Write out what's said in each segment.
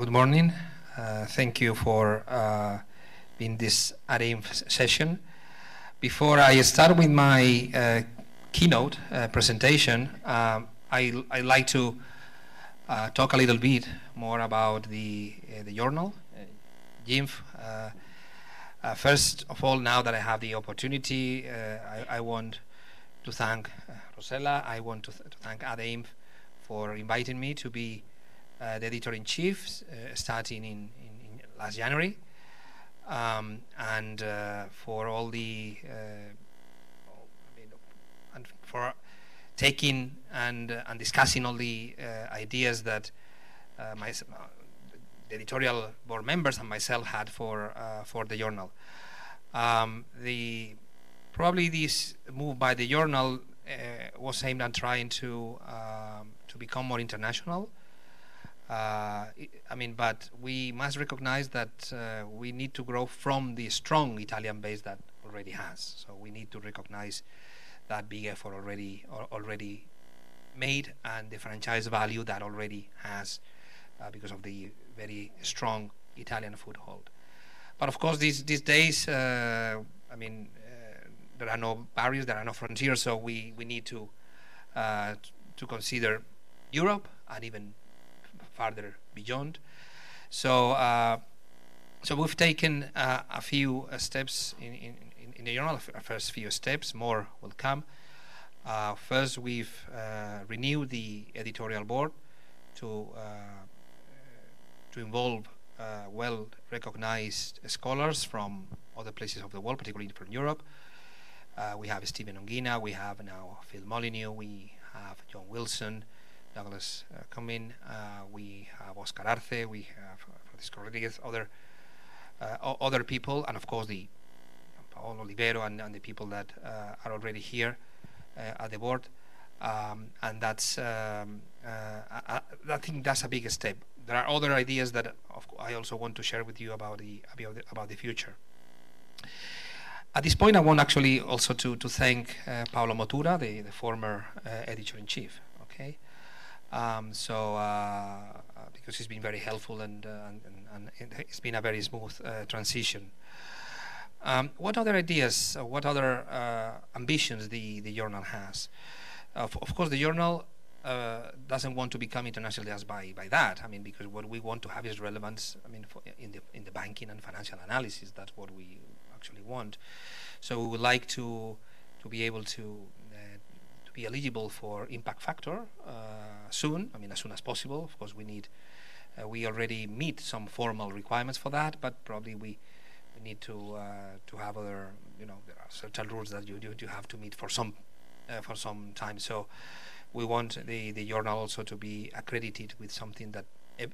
good morning. Uh, thank you for uh, being this ADEIMF session. Before I start with my uh, keynote uh, presentation, um, I, I like to uh, talk a little bit more about the, uh, the journal, JINF. first of all, now that I have the opportunity, I, I, want to thank Rosella, I want to, th to thank ADEIMF for inviting me to be the editor-in-chief uh, starting in, in, in, last January. Um, and uh, for all the and for taking and and discussing all the ideas that my the editorial board members and myself had for for the journal. Um, the probably this move by the journal uh, was aimed at trying to um, to become more international uh, I mean, but we must recognize that uh, we need to grow from the strong Italian base that already has. So we need to recognize that big effort already already made and the franchise value that already has uh, because of the very strong Italian foothold. But of course, these these days, uh, I mean, uh, there are no barriers, there are no frontiers, so we we need to uh, to consider Europe and even farther beyond. So, uh, so we've taken uh, a few uh, steps in, in, in the journal, first few steps, more will come. Uh, first, we've uh, renewed the editorial board to to involve well-recognized scholars from other places of the world, particularly from Europe. Uh, we have Steven Ongena, we have now Phil Molyneux, we have John Wilson, Douglas uh, Cumming, uh, we have Oscar Arce, we have uh, Francisco Rodriguez, other other people, and of course the Paolo Olivero and, and the people that are already here at the board. Um, and that's um, I, I, think that's a big step. There are other ideas that I also want to share with you about the about the, about the future. At this point, I want actually also to to thank uh, Paolo Mottura, the, the former uh, editor in chief. Okay, um, so uh, uh, because he's been very helpful and, uh, and, and, it's been a very smooth transition. Um, what other ideas, what other ambitions the, the journal has? Of, of course, the journal uh, doesn't want to become international just by, by that. I mean, because what we want to have is relevance. I mean, in the in the banking and financial analysis, that's what we actually want. So we would like to to be able to be eligible for impact factor uh, soon. I mean, as soon as possible. Of course, we need. Uh, we already meet some formal requirements for that, but probably we we need to uh, to have other. You know, there are certain rules that you you, you have to meet for some for some time. So we want the the journal also to be accredited with something that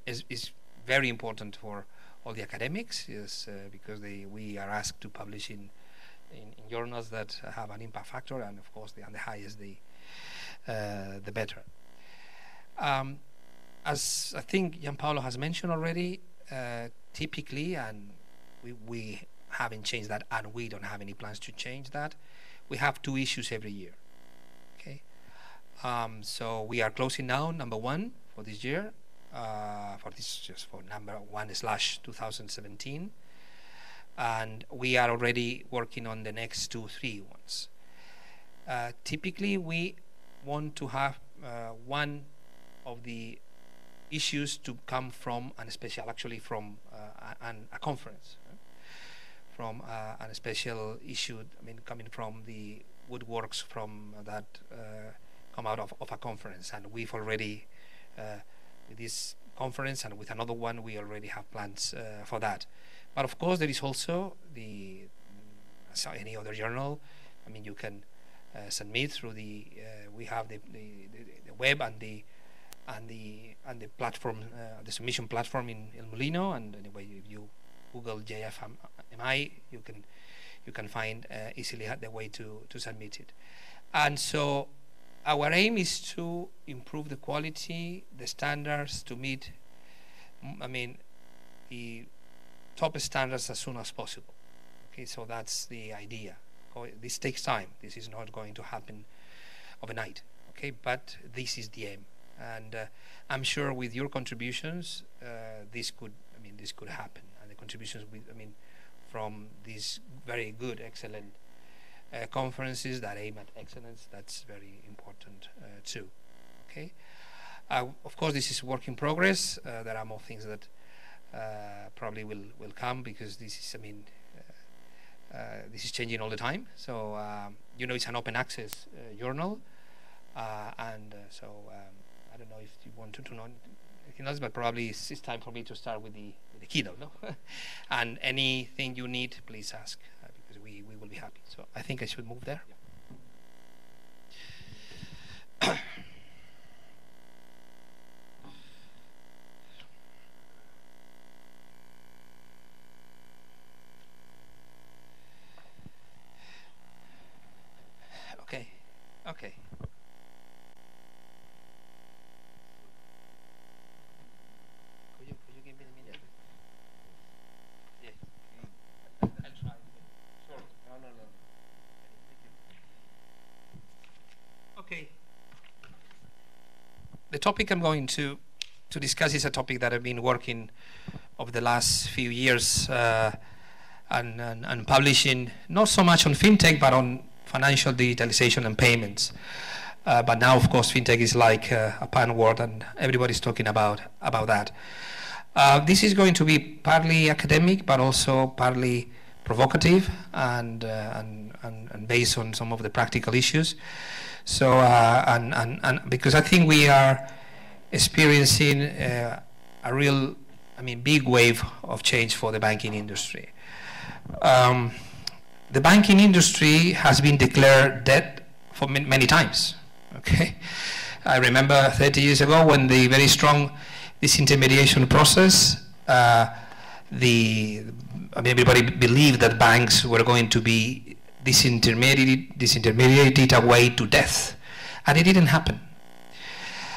is, is very important for all the academics is uh, because they, we are asked to publish in, in, in, journals that have an impact factor and of course the, and the higher the uh, the better. Um, as I think Gianpaolo has mentioned already, uh, typically, and we, we haven't changed that, and we don't have any plans to change that, we have two issues every year. Okay, um, so we are closing now number one for this year, uh, for this just for number one slash 2017, and we are already working on the next two, three ones. Uh, typically, we want to have uh, one of the issues to come from an special, actually from uh, an, a conference, from uh, a special issue. I mean, coming from the woodworks from that uh, come out of, of a conference, and we've already uh, with this conference and with another one, we already have plans uh, for that. But of course, there is also the any other journal. I mean, you can uh, submit through the uh, we have the, the, the, web and the and the and the platform uh, the submission platform in El Molino and anyway if you Google JFMI you can you can find uh, easily the way to to submit it and so our aim is to improve the quality the standards to meet I mean the top standards as soon as possible okay so that's the idea this takes time. This is not going to happen overnight. Okay, but this is the aim, and uh, I'm sure with your contributions, uh, this could, I mean, this could happen, and the contributions, with, I mean, from these very good, excellent uh, conferences that aim at excellence, that's very important uh, too. Okay. Uh, of course, this is work in progress. Uh, there are more things that probably will will come because this is, I mean, uh, this is changing all the time. So um, you know, it's an open access journal, and so um, I don't know if you want to, to know anything else, but probably it's, it's, time for me to start with the with the keynote. No, and anything you need, please ask because we we will be happy. So I think I should move there. Yeah. Okay. Could you, could you give me the minute? Yeah. I'll try. Sure. No, no, no. Okay. The topic I'm going to to discuss is a topic that I've been working over the last few years uh, and, and, and publishing not so much on fintech but on financial digitalization and payments. Uh, but now, of course, fintech is like uh, a pan word, and everybody's talking about about that. Uh, this is going to be partly academic, but also partly provocative and, uh, and, and, and based on some of the practical issues. So, uh, and, and, and because I think we are experiencing uh, a real, I mean, big wave of change for the banking industry. Um, the banking industry has been declared dead for many times. Okay, I remember 30 years ago when the very strong disintermediation process, uh, the I mean, everybody believed that banks were going to be disintermediated, disintermediated away to death, and it didn't happen.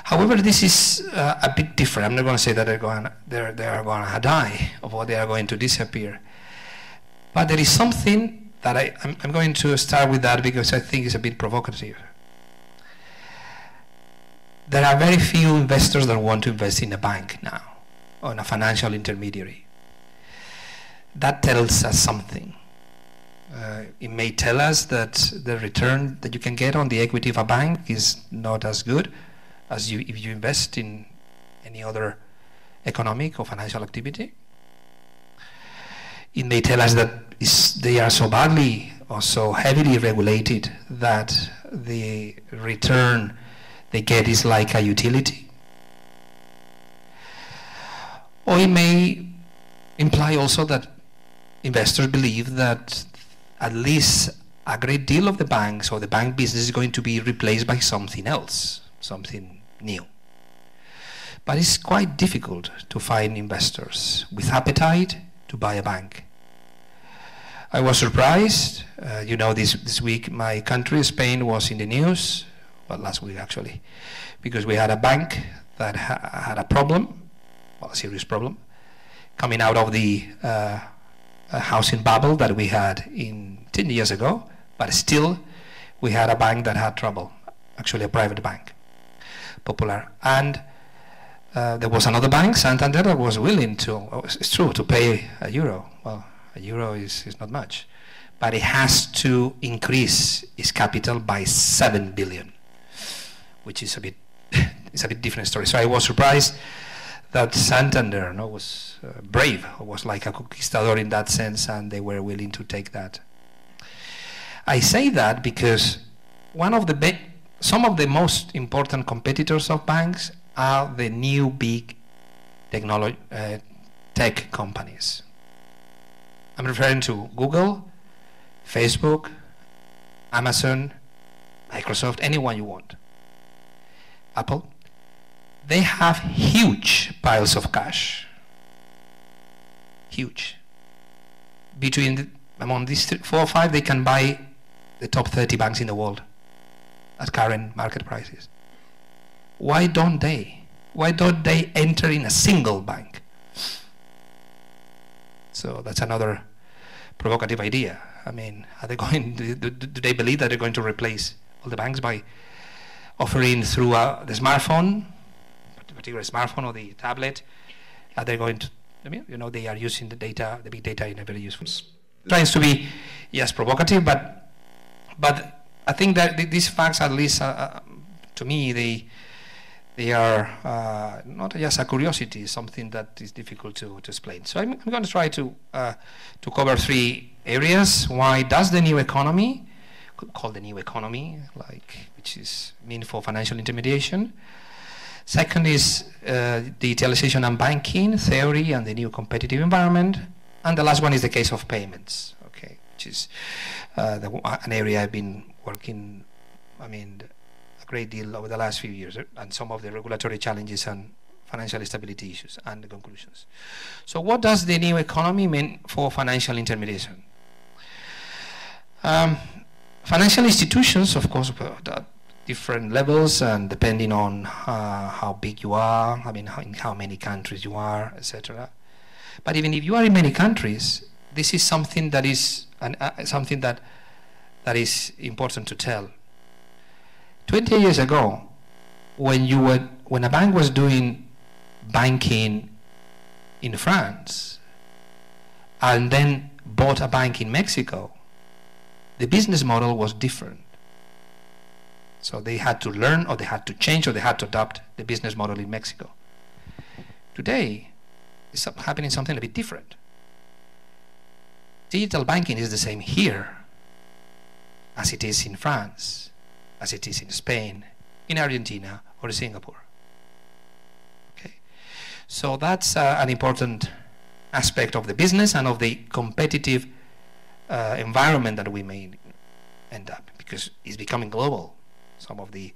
However, this is uh, a bit different. I'm not going to say that they're going, they're, they are going to die or they are going to disappear. But there is something that I, I'm, I'm going to start with that because I think it's a bit provocative. There are very few investors that want to invest in a bank now, or in a financial intermediary. That tells us something. Uh, it may tell us that the return that you can get on the equity of a bank is not as good as you if you invest in any other economic or financial activity. It may tell us that they are so badly or so heavily regulated that the return they get is like a utility. Or it may imply also that investors believe that at least a great deal of the banks or the bank business is going to be replaced by something else, something new. But it's quite difficult to find investors with appetite to buy a bank. I was surprised. Uh, you know, this, this week my country, Spain, was in the news, well, last week actually, because we had a bank that ha had a problem, well, a serious problem, coming out of the uh, housing bubble that we had in 10 years ago, but still we had a bank that had trouble, actually a private bank, Popular. And uh, there was another bank, Santander, that was willing to, it's true, to pay a euro. Well, a euro is, is not much. But it has to increase its capital by 7 billion, which is a bit, it's a bit different story. So I was surprised that Santander no, was uh, brave, was like a conquistador in that sense, and they were willing to take that. I say that because one of the some of the most important competitors of banks are the new big technology uh, tech companies. I'm referring to Google, Facebook, Amazon, Microsoft, anyone you want. Apple. They have huge piles of cash. Huge. Between the, among these three, four or five, they can buy the top 30 banks in the world at current market prices. Why don't they? Why don't they enter in a single bank? So that's another provocative idea. I mean, are they going? Do, do, do they believe that they're going to replace all the banks by offering through uh, the smartphone, particular smartphone or the tablet, are they going to? I mean, you know, they are using the data, the big data, in a very useful. Tries to be, yes, provocative, but but I think that th these facts, at least uh, uh, to me, they they are uh, not just a curiosity, something that is difficult to, to explain. So I'm, I'm going to try to uh, to cover three areas. Why does the new economy, called the new economy, like which is mean for financial intermediation? Second is uh, digitalization and banking theory and the new competitive environment. And the last one is the case of payments, okay, which is uh, the, an area I've been working, I mean, a great deal over the last few years, uh, and some of the regulatory challenges and financial stability issues and the conclusions. So what does the new economy mean for financial intermediation? Um, financial institutions, of course, at different levels and depending on uh, how big you are, I mean, how, in how many countries you are, etc. But even if you are in many countries, this is something that is an, uh, something that that is important to tell. 20 years ago, when you were when a bank was doing banking in France and then bought a bank in Mexico, the business model was different. So they had to learn or they had to change or they had to adopt the business model in Mexico. Today, it's happening something a bit different. Digital banking is the same here as it is in France, as it is in Spain, in Argentina, or Singapore. Okay, So that's uh, an important aspect of the business and of the competitive uh, environment that we may end up because it's becoming global some of the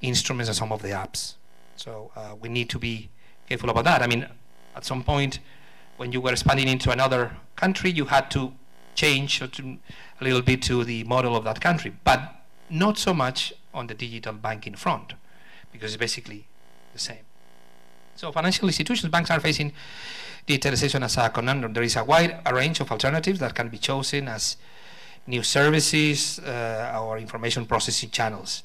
instruments and some of the apps. So uh, we need to be careful about that. I mean, at some point, when you were expanding into another country, you had to change to, a little bit to the model of that country, but not so much on the digital banking front, because it's basically the same. So financial institutions, banks are facing digitalization as a conundrum. There is a wide range of alternatives that can be chosen as new services uh, or information processing channels.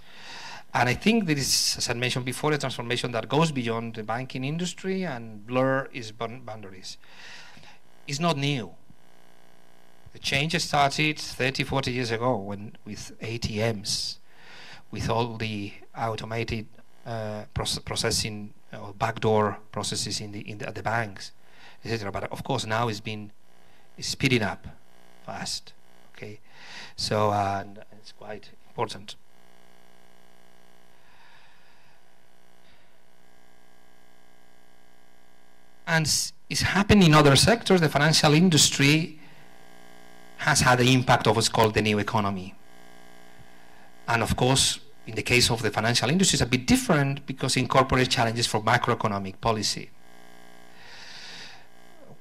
And I think there is, as I mentioned before, a transformation that goes beyond the banking industry and blur its boundaries. It's not new. The change started 30, 40 years ago when with ATMs, with all the automated uh, proce processing or backdoor processes in the, in the, at the banks, etc. But of course now it's been it's speeding up fast. Okay, so uh, it's quite important. And it's happening in other sectors. The financial industry has had the impact of what's called the new economy. And of course, in the case of the financial industry, it's a bit different because it incorporates challenges for macroeconomic policy,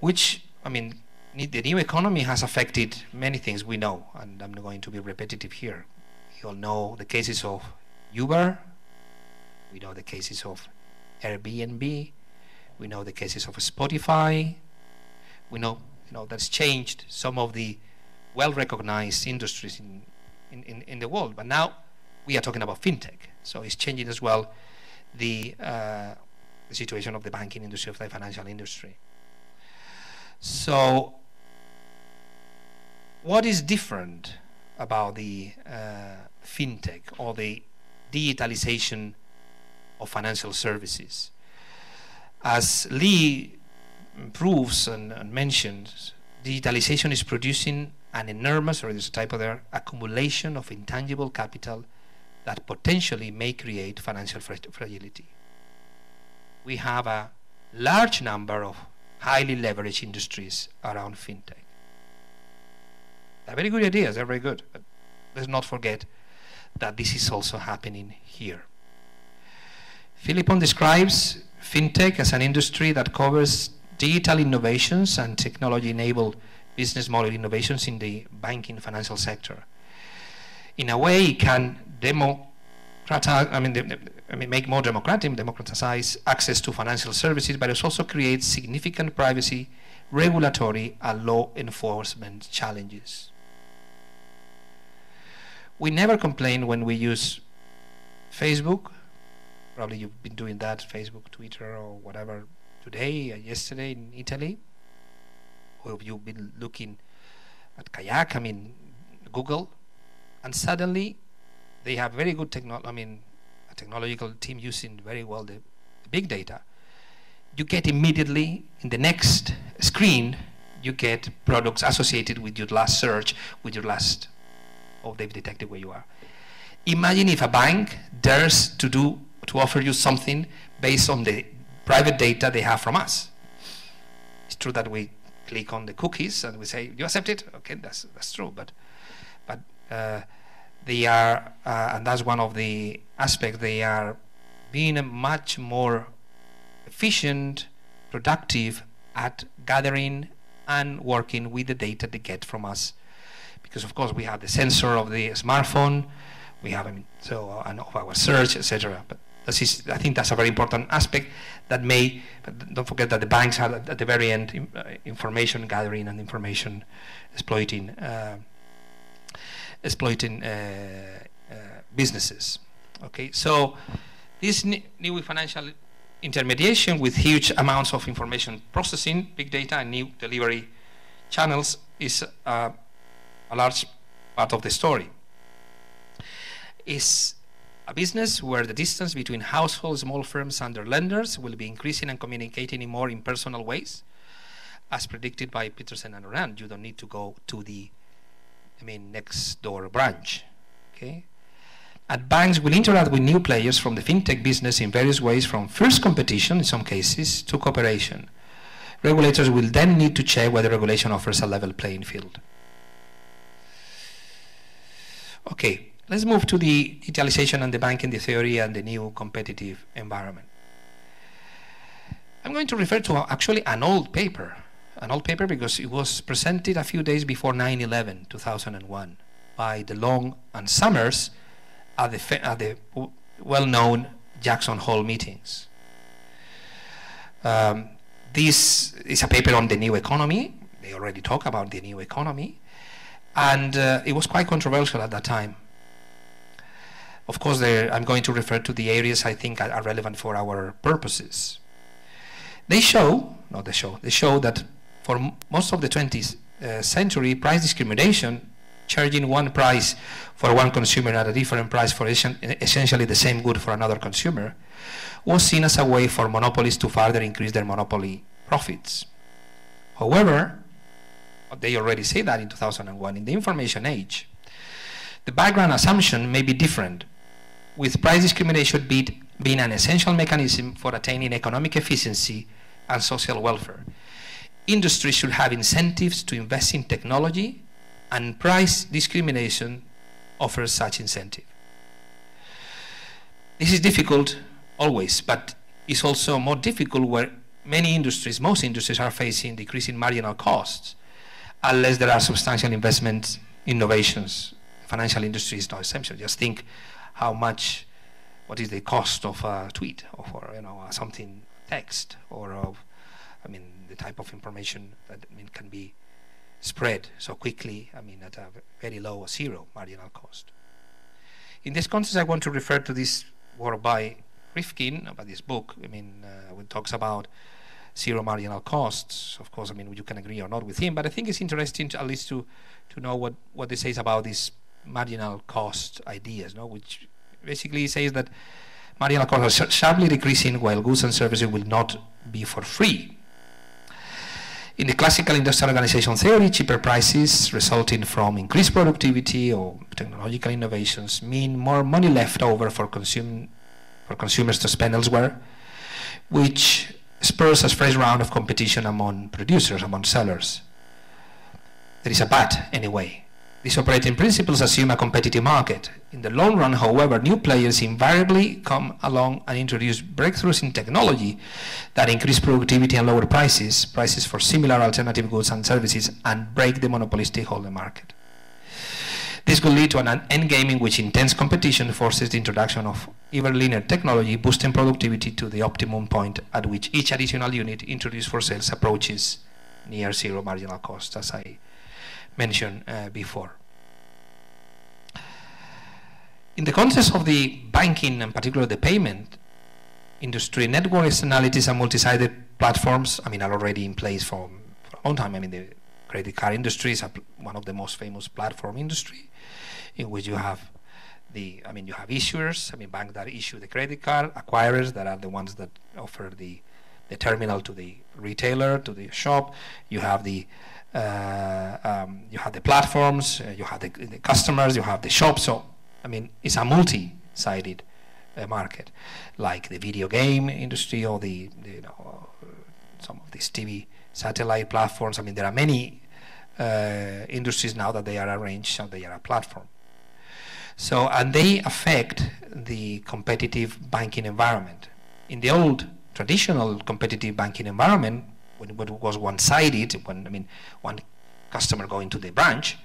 which, I mean, the new economy has affected many things we know, and I'm not going to be repetitive here. You all know the cases of Uber, we know the cases of Airbnb, we know the cases of Spotify, we know you know that's changed some of the well-recognized industries in, in, in, the world. But now we are talking about fintech, so it's changing as well the, uh, the situation of the banking industry, of the financial industry. So what is different about the uh, fintech or the digitalization of financial services? As Lee proves and, and mentions, digitalization is producing an enormous, or there's a typo there, accumulation of intangible capital that potentially may create financial fragility. We have a large number of highly leveraged industries around fintech. They're very good ideas, they're very good. But let's not forget that this is also happening here. Philippon describes fintech as an industry that covers digital innovations and technology-enabled business model innovations in the banking financial sector. In a way, it can democratize, I mean, I mean, make more democratic, democratize access to financial services, but it also creates significant privacy, regulatory, and law enforcement challenges. We never complain when we use Facebook. Probably you've been doing that, Facebook, Twitter, or whatever, today, uh, yesterday in Italy, or you've been looking at Kayak, I mean, Google, and suddenly they have very good technology, I mean, a technological team using very well the big data. You get immediately in the next screen, you get products associated with your last search, with your last, oh, they've detected where you are. Imagine if a bank dares to do, to offer you something based on the private data they have from us. It's true that we click on the cookies and we say, you accept it? Okay, that's, that's true, but, but uh, they are, uh, and that's one of the aspects, they are being much more efficient, productive at gathering and working with the data they get from us. Because of course we have the sensor of the smartphone, we have I mean, so uh, and of our search, etc. But I think that's a very important aspect that may, don't forget that the banks are at the very end uh, information gathering and information exploiting uh, exploiting uh, uh, businesses. Okay, so this new financial intermediation with huge amounts of information processing, big data, and new delivery channels is uh, a large part of the story. Is a business where the distance between households, small firms, and their lenders will be increasing and communicating in more impersonal ways, as predicted by Petersen and Rajan. You don't need to go to the, I mean, next door branch. Okay. And banks will interact with new players from the fintech business in various ways, from first competition in some cases to cooperation. Regulators will then need to check whether regulation offers a level playing field. Okay, Let's move to the digitalization and the banking, the theory, and the new competitive environment. I'm going to refer to actually an old paper, an old paper because it was presented a few days before 9-11, 2001, by DeLong and Summers at the, at the well-known Jackson Hole meetings. Um, this is a paper on the new economy. They already talk about the new economy. And uh, it was quite controversial at that time. Of course, I'm going to refer to the areas I think are, are relevant for our purposes. They show, not they show, they show that for most of the 20th uh, century, price discrimination, charging one price for one consumer at a different price for essentially the same good for another consumer, was seen as a way for monopolies to further increase their monopoly profits. However, they already say that in 2001, in the information age, the background assumption may be different with price discrimination being an essential mechanism for attaining economic efficiency and social welfare. Industry should have incentives to invest in technology, and price discrimination offers such incentive. This is difficult always, but it's also more difficult where many industries, most industries are facing decreasing marginal costs unless there are substantial investments, innovations. Financial industry is no exception. Just think how much, what is the cost of a tweet or you know, something text or of, I mean, the type of information that I mean, can be spread so quickly, I mean, at a very low or zero marginal cost. In this context, I want to refer to this work by Rifkin, about this book, I mean, uh, it talks about zero marginal costs. Of course, I mean, you can agree or not with him, but I think it's interesting to, at least to, to know what, what he says about these marginal cost ideas, no? which basically says that marginal costs are sharply decreasing while goods and services will not be for free. In the classical industrial organization theory, cheaper prices resulting from increased productivity or technological innovations mean more money left over for, consume, for consumers to spend elsewhere, which spurs a fresh round of competition among producers, among sellers. There is a but, anyway. These operating principles assume a competitive market. In the long run, however, new players invariably come along and introduce breakthroughs in technology that increase productivity and lower prices, prices for similar alternative goods and services, and break the monopolistic holder market. This could lead to an endgame in which intense competition forces the introduction of ever linear technology, boosting productivity to the optimum point at which each additional unit introduced for sales approaches near zero marginal cost, as I mentioned uh, before. In the context of the banking and particularly the payment industry, network externalities and multi-sided platforms, I mean, are already in place for, for a long time. I mean, the credit card industry is one of the most famous platform industry in which you have the, I mean, you have issuers, I mean, banks that issue the credit card, acquirers that are the ones that offer the, the terminal to the retailer, to the shop. You have the, um, you have the platforms, uh, you have the, the, customers, you have the shops. So, I mean, it's a multi-sided uh, market, like the video game industry or the, the you know, some of these TV satellite platforms. I mean, there are many uh, industries now that they are arranged so they are a platform. So, and they affect the competitive banking environment. In the old traditional competitive banking environment, when it was one-sided, when I mean one customer going to the branch,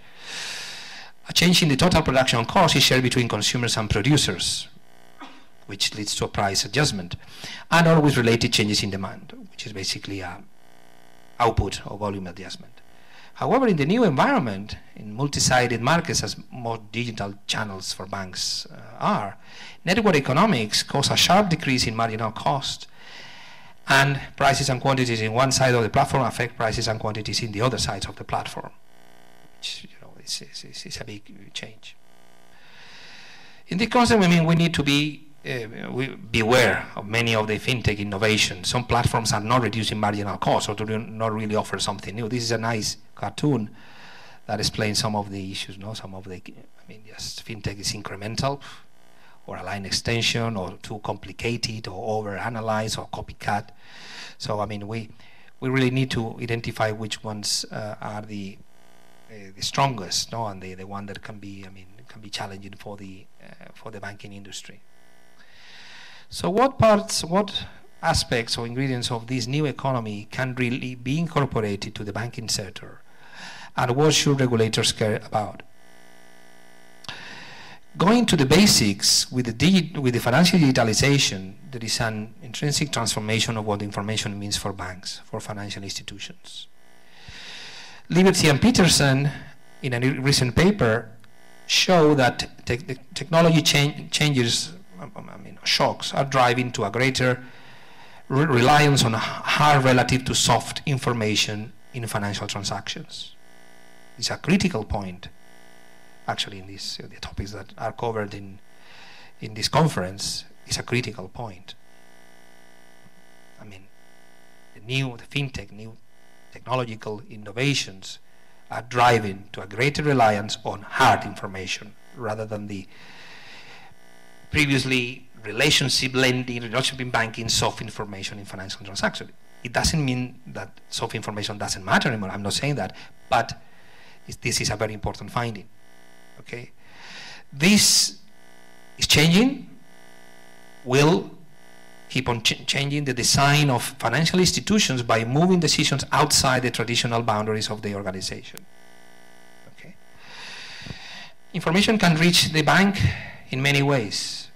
a change in the total production cost is shared between consumers and producers, which leads to a price adjustment, and always related changes in demand, which is basically a output or volume adjustment. However, in the new environment, in multi-sided markets as more digital channels for banks uh, are, network economics cause a sharp decrease in marginal cost and prices and quantities in one side of the platform affect prices and quantities in the other sides of the platform, which you know, is, is, is a big change. In the concept, I mean, we need to be uh, we beware of many of the fintech innovations. Some platforms are not reducing marginal costs or do not really offer something new. This is a nice cartoon that explains some of the issues. No, some of the, I mean, yes, fintech is incremental, or a line extension, or too complicated, or over-analyzed, or copycat. So, I mean, we we really need to identify which ones uh, are the uh, the strongest, no, and the the one that can be, I mean, can be challenging for the uh, for the banking industry. So, what parts, what aspects or ingredients of this new economy can really be incorporated to the banking sector and what should regulators care about? Going to the basics, with the, with the financial digitalization, there is an intrinsic transformation of what information means for banks, for financial institutions. Liberti and Petersen, in a recent paper, show that te technology changes, um, um, I mean, shocks, are driving to a greater re reliance on hard relative to soft information in financial transactions It's a critical point actually in uh, the topics that are covered in in this conference is a critical point. I mean, the new, the fintech, new technological innovations are driving to a greater reliance on hard information rather than the previously relationship lending, relationship in banking, soft information in financial transactions. It doesn't mean that soft information doesn't matter anymore. I'm not saying that, but this is a very important finding. Okay, this is changing. Will keep on ch changing the design of financial institutions by moving decisions outside the traditional boundaries of the organization. Okay. Information can reach the bank in many ways.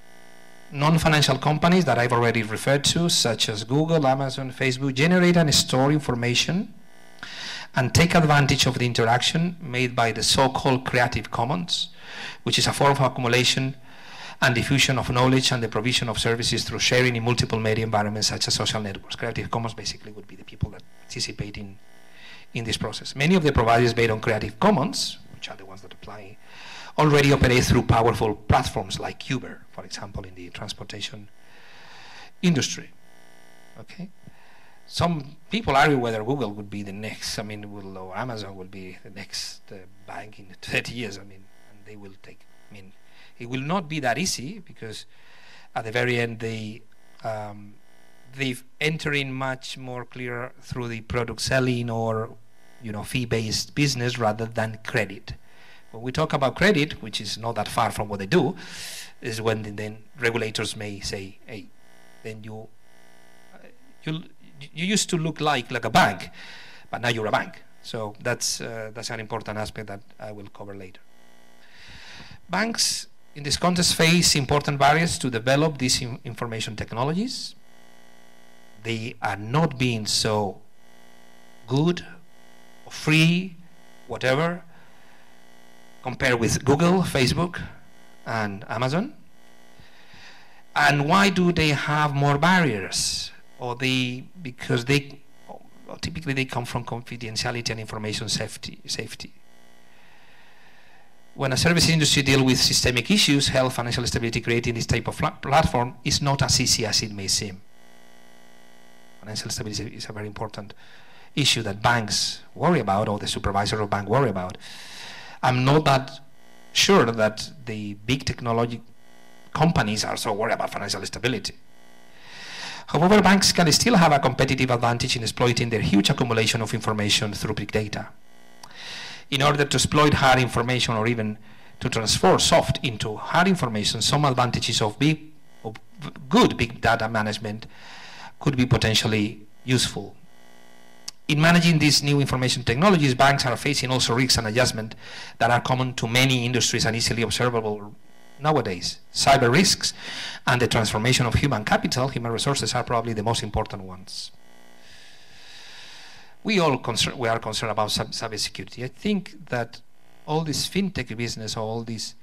Non-financial companies that I've already referred to, such as Google, Amazon, Facebook, generate and store information and take advantage of the interaction made by the so-called Creative Commons, which is a form of accumulation and diffusion of knowledge and the provision of services through sharing in multiple media environments such as social networks. Creative Commons basically would be the people that participate in, in this process. Many of the providers based on Creative Commons, which are the ones that apply, already operate through powerful platforms like Uber, for example, in the transportation industry. Okay some people argue whether Google would be the next, I mean, will, or Amazon will be the next uh, bank in 30 years. I mean, and they will take, I mean, it will not be that easy because at the very end they, um, they've entering much more clear through the product selling or, you know, fee-based business rather than credit. When we talk about credit, which is not that far from what they do, is when then regulators may say, hey, then you, uh, you you used to look like like a bank, but now you're a bank. So that's uh, that's an important aspect that I will cover later. Banks in this context face important barriers to develop these information technologies. They are not being so good, or free, whatever, compared with Google, Facebook, and Amazon. And why do they have more barriers? Or they because they typically they come from confidentiality and information safety safety. When a service industry deal with systemic issues health financial stability creating this type of platform is not as easy as it may seem. Financial stability is a very important issue that banks worry about or the supervisor of bank worry about. I'm not that sure that the big technology companies are so worried about financial stability. However, banks can still have a competitive advantage in exploiting their huge accumulation of information through big data. In order to exploit hard information or even to transform soft into hard information, some advantages of, big, of good big data management could be potentially useful. In managing these new information technologies, banks are facing also risks and adjustment that are common to many industries and easily observable nowadays. Cyber risks and the transformation of human capital, human resources, are probably the most important ones. We all we are concerned about cyber security. I think that all this fintech business, all this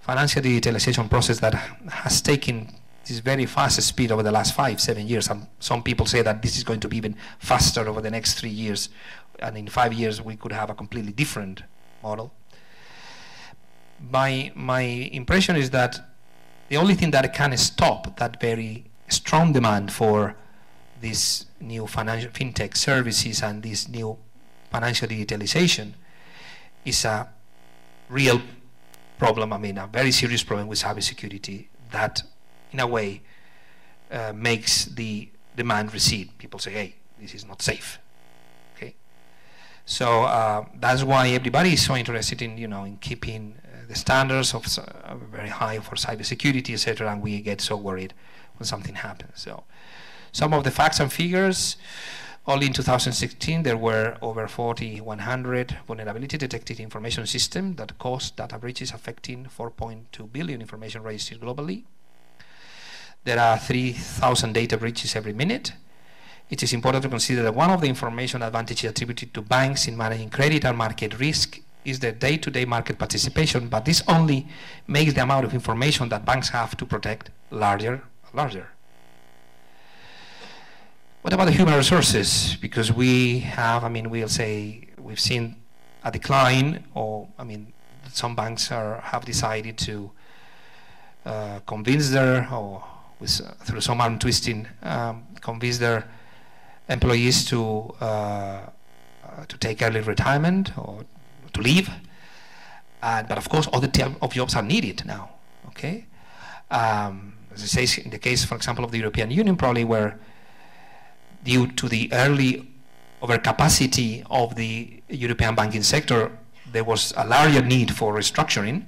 financial digitalization process that has taken this very fast speed over the last five, seven years, and some people say that this is going to be even faster over the next three years, and in five years we could have a completely different model my my impression is that the only thing that can stop that very strong demand for these new financial fintech services and this new financial digitalization is a real problem. I mean, a very serious problem with cybersecurity that, in a way, uh, makes the demand recede. People say, "Hey, this is not safe." Okay, so uh, that's why everybody is so interested in, you know, in keeping the standards of uh, very high for cybersecurity, etc., and we get so worried when something happens. So, some of the facts and figures. Only in 2016, there were over 4,100 vulnerability detected information systems that caused data breaches affecting 4.2 billion information registered globally. There are 3,000 data breaches every minute. It is important to consider that one of the information advantages attributed to banks in managing credit and market risk is the day-to-day -day market participation, but this only makes the amount of information that banks have to protect larger, larger. What about the human resources? Because we have, I mean, we'll say we've seen a decline, or I mean, some banks are have decided to uh, convince their, or with, uh, through some arm twisting, um, convince their employees to uh, uh to take early retirement or to leave. But of course, other type of jobs are needed now. Okay, um, as I say, in the case, for example, of the European Union, probably where due to the early overcapacity of the European banking sector, there was a larger need for restructuring.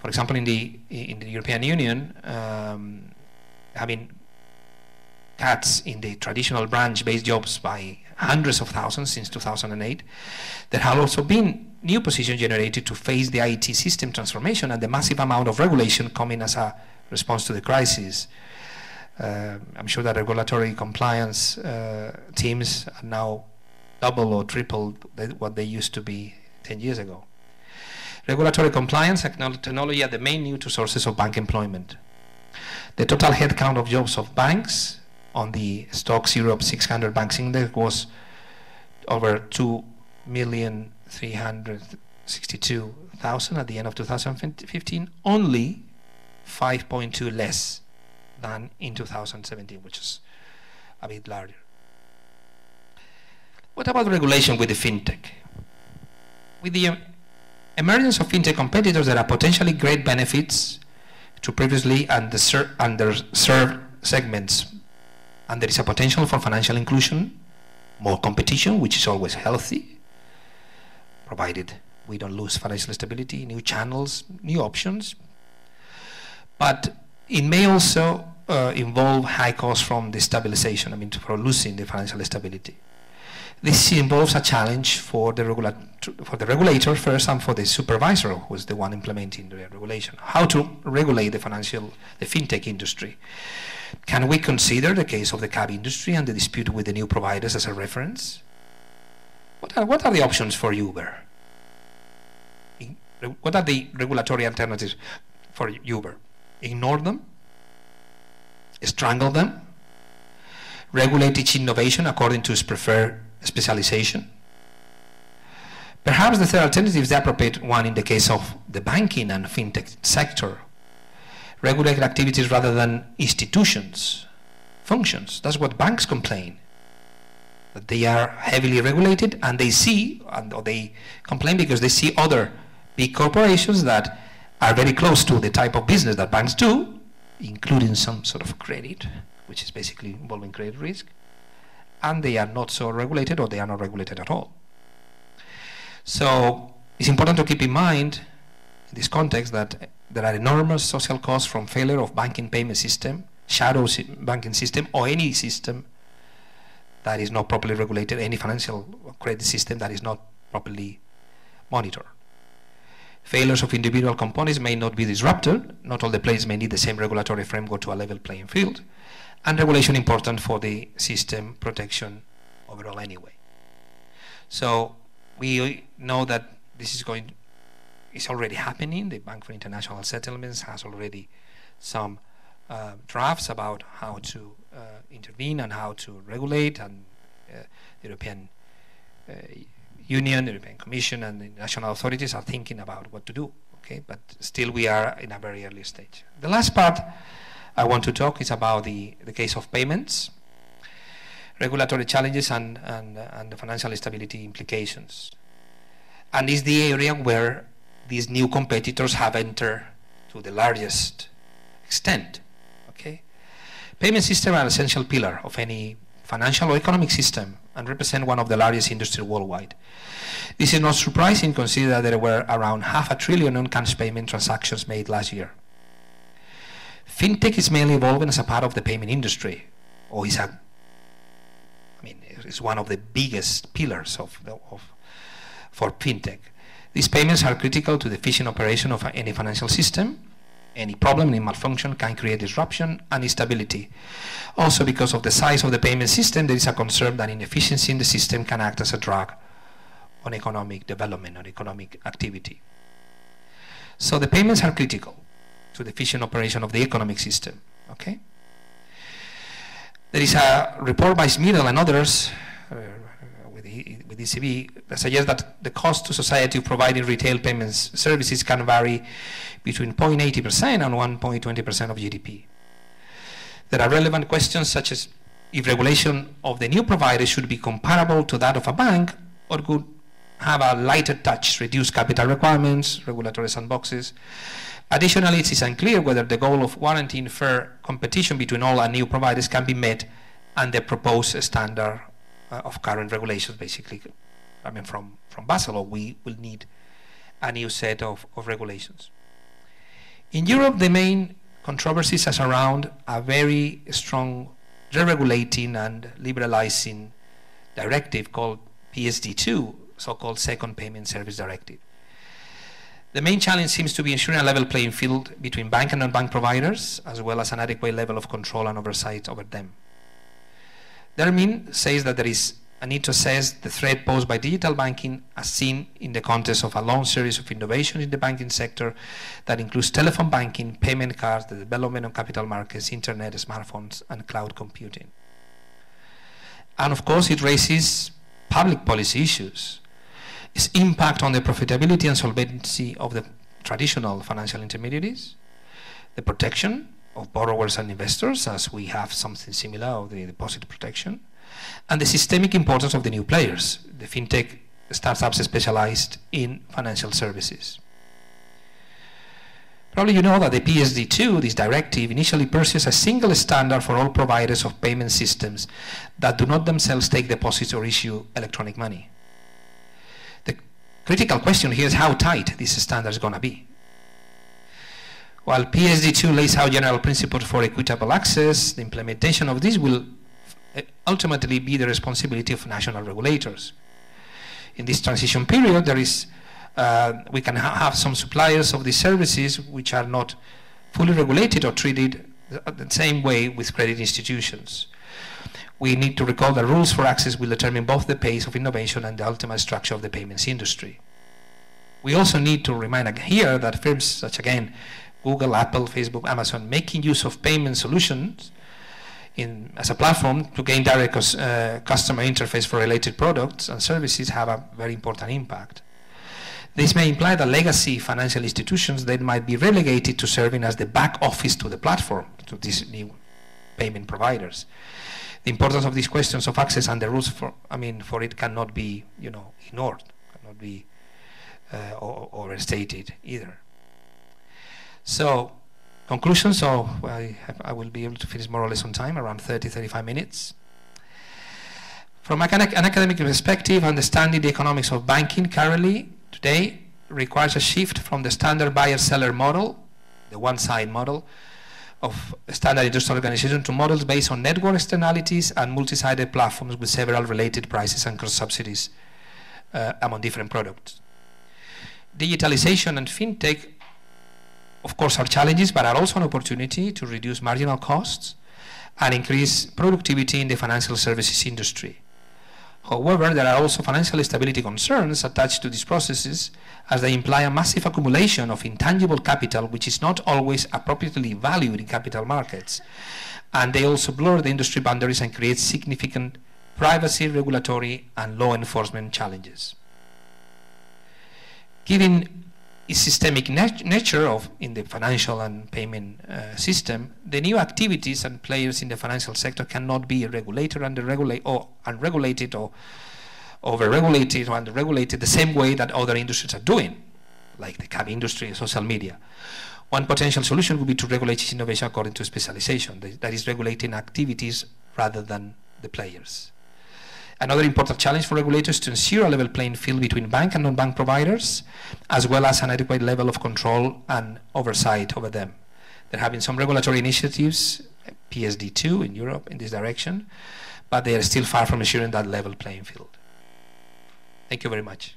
For example, in the in the European Union, um, having cuts in the traditional branch-based jobs by hundreds of thousands since 2008, there have also been new positions generated to face the IT system transformation and the massive amount of regulation coming as a response to the crisis. Uh, I'm sure that regulatory compliance uh, teams are now double or triple what they used to be 10 years ago. Regulatory compliance and technology are the main new two sources of bank employment. The total headcount of jobs of banks on the STOXX Europe 600 Banks Index was over 2 million 362,000 at the end of 2015, only 5.2 less than in 2017, which is a bit larger. What about regulation with the fintech? With the emergence of fintech competitors, there are potentially great benefits to previously underserved segments, and there is a potential for financial inclusion, more competition, which is always healthy, provided we don't lose financial stability, new channels, new options. But it may also uh, involve high costs from destabilization, I mean, for losing the financial stability. This involves a challenge for the, regula for the regulator first and for the supervisor, who is the one implementing the regulation. How to regulate the financial, the fintech industry. Can we consider the case of the cab industry and the dispute with the new providers as a reference? What are, what are the options for Uber? What are the regulatory alternatives for Uber? Ignore them? Strangle them? regulate each innovation according to its preferred specialization. Perhaps the third alternative is the appropriate one in the case of the banking and fintech sector. Regulate activities rather than institutions, functions. That's what banks complain. They are heavily regulated and they see, and or they complain because they see other big corporations that are very close to the type of business that banks do, including some sort of credit, which is basically involving credit risk, and they are not so regulated or they are not regulated at all. So it's important to keep in mind in this context that there are enormous social costs from failure of banking payment system, shadow banking system, or any system that is not properly regulated, any financial credit system that is not properly monitored. Failures of individual components may not be disrupted. Not all the players may need the same regulatory framework to a level playing field. And regulation important for the system protection overall anyway. So we know that this is going is already happening. The Bank for International Settlements has already some uh, drafts about how to intervene and how to regulate, and uh, the European uh, Union, the European Commission, and the national authorities are thinking about what to do. Okay, but still we are in a very early stage. The last part I want to talk is about the, the case of payments regulatory challenges and, and, and the financial stability implications. And is the area where these new competitors have entered to the largest extent. Payment systems are an essential pillar of any financial or economic system and represent one of the largest industries worldwide. This is not surprising considering that there were around half a trillion non-cash payment transactions made last year. FinTech is mainly evolving as a part of the payment industry, or is a is one of the biggest pillars of, the, of for fintech. These payments are critical to the efficient operation of any financial system. Any problem, any malfunction can create disruption and instability. Also, because of the size of the payment system, there is a concern that inefficiency in the system can act as a drag on economic development or economic activity. So the payments are critical to the efficient operation of the economic system. Okay. There is a report by Schmiedel and others uh, with, the, with ECB suggests that the cost to society of providing retail payments services can vary between 0.80% and 1.20% of GDP. There are relevant questions such as if regulation of the new provider should be comparable to that of a bank or could have a lighter touch, reduce capital requirements, regulatory sandboxes, Additionally, it is unclear whether the goal of guaranteeing fair competition between all and new providers can be met and the proposed standard Uh, of current regulations basically, I mean from, from Basel, or we will need a new set of, of regulations. In Europe, the main controversies are around a very strong deregulating and liberalizing directive called PSD2, so-called Second Payment Service Directive. The main challenge seems to be ensuring a level playing field between bank and non-bank providers, as well as an adequate level of control and oversight over them. Dermine says that there is a need to assess the threat posed by digital banking as seen in the context of a long series of innovations in the banking sector that includes telephone banking, payment cards, the development of capital markets, internet, smartphones, and cloud computing. And of course, it raises public policy issues its impact on the profitability and solvency of the traditional financial intermediaries, the protection of borrowers and investors, as we have something similar of the deposit protection, and the systemic importance of the new players, the fintech startups specialized in financial services. Probably you know that the PSD2, this directive, initially pursues a single standard for all providers of payment systems that do not themselves take deposits or issue electronic money The critical question here is how tight this standard is going to be. While PSD2 lays out general principles for equitable access, the implementation of this will ultimately be the responsibility of national regulators. In this transition period, there is, uh, we can ha have some suppliers of these services which are not fully regulated or treated the same way with credit institutions we need to recall that rules for access will determine both the pace of innovation and the ultimate structure of the payments industry. We also need to remind here that firms such again Google, Apple, Facebook, Amazon making use of payment solutions in, as a platform to gain direct uh, customer interface for related products and services have a very important impact. This may imply that legacy financial institutions then might be relegated to serving as the back office to the platform, to these new payment providers. The importance of these questions of access and the rules for, I mean, for it cannot be, you know, ignored, cannot be uh, overstated either. So, conclusion, so I, I will be able to finish more or less on time, around 30, 35 minutes. From an academic perspective, understanding the economics of banking currently today requires a shift from the standard buyer-seller model, the one-side model, of standard industrial organization to models based on network externalities and multi-sided platforms with several related prices and cross-subsidies uh, among different products. Digitalization and fintech, of course, are challenges, but are also an opportunity to reduce marginal costs and increase productivity in the financial services industry. However, there are also financial stability concerns attached to these processes as they imply a massive accumulation of intangible capital which is not always appropriately valued in capital markets. And they also blur the industry boundaries and create significant privacy, regulatory, and law enforcement challenges. Given systemic nat nature of in the financial and payment uh, system, the new activities and players in the financial sector cannot be regulated, under-regulated, or unregulated, or over-regulated or under-regulated the same way that other industries are doing, like the cab industry and social media. One potential solution would be to regulate innovation according to specialization, that is regulating activities rather than the players. Another important challenge for regulators to ensure a level playing field between bank and non-bank providers, as well as an adequate level of control and oversight over them. There have been some regulatory initiatives, PSD2 in Europe in this direction, but they are still far from ensuring that level playing field. Thank you very much.